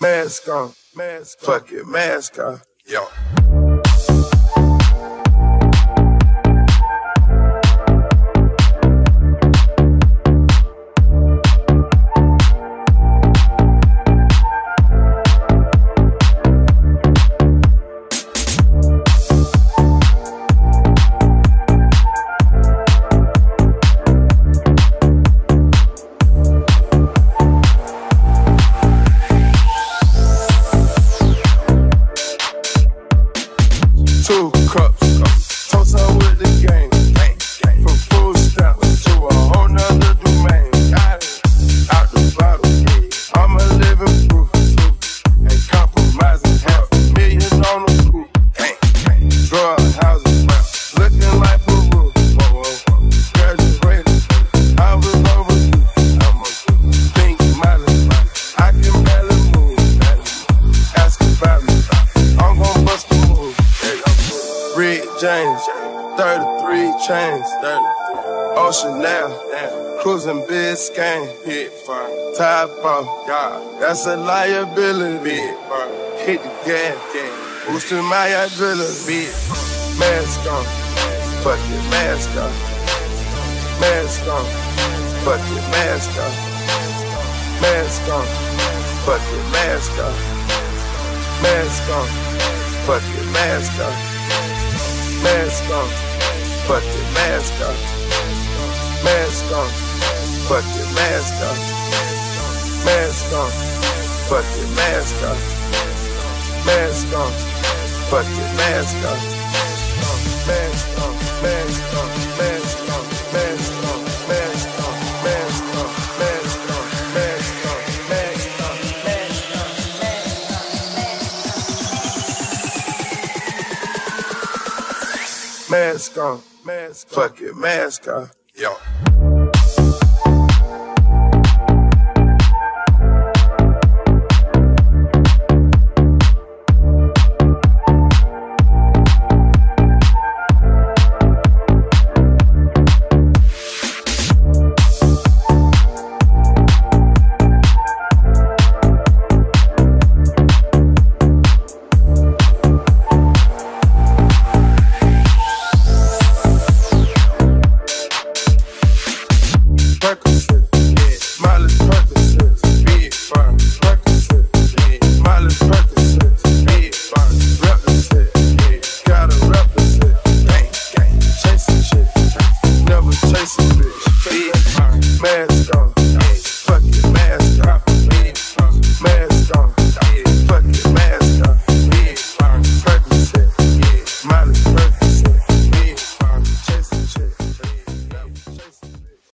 Mask on, mask, fuck it, mask on, yo. James, 33 chains, 30. Ocean now, cruising Biscayne, hit fire. Top off, God, that's a liability. Big hit the gas, gas. Boosting my adrenaline, big mask on, fuck it, mask on, mask on, fuck it, mask on, mask on, fuck it, mask on, mask on, fuck it, mask on. Mask on, fuck it, mask on. Mask on, fuck it, mask on. Mask on, fuck it, mask on. Mask on, fuck it, mask on. Mask on, mask on, mask on, Mask on, mask, on. fuck it, mask on, yo. bitch, bitch, mask.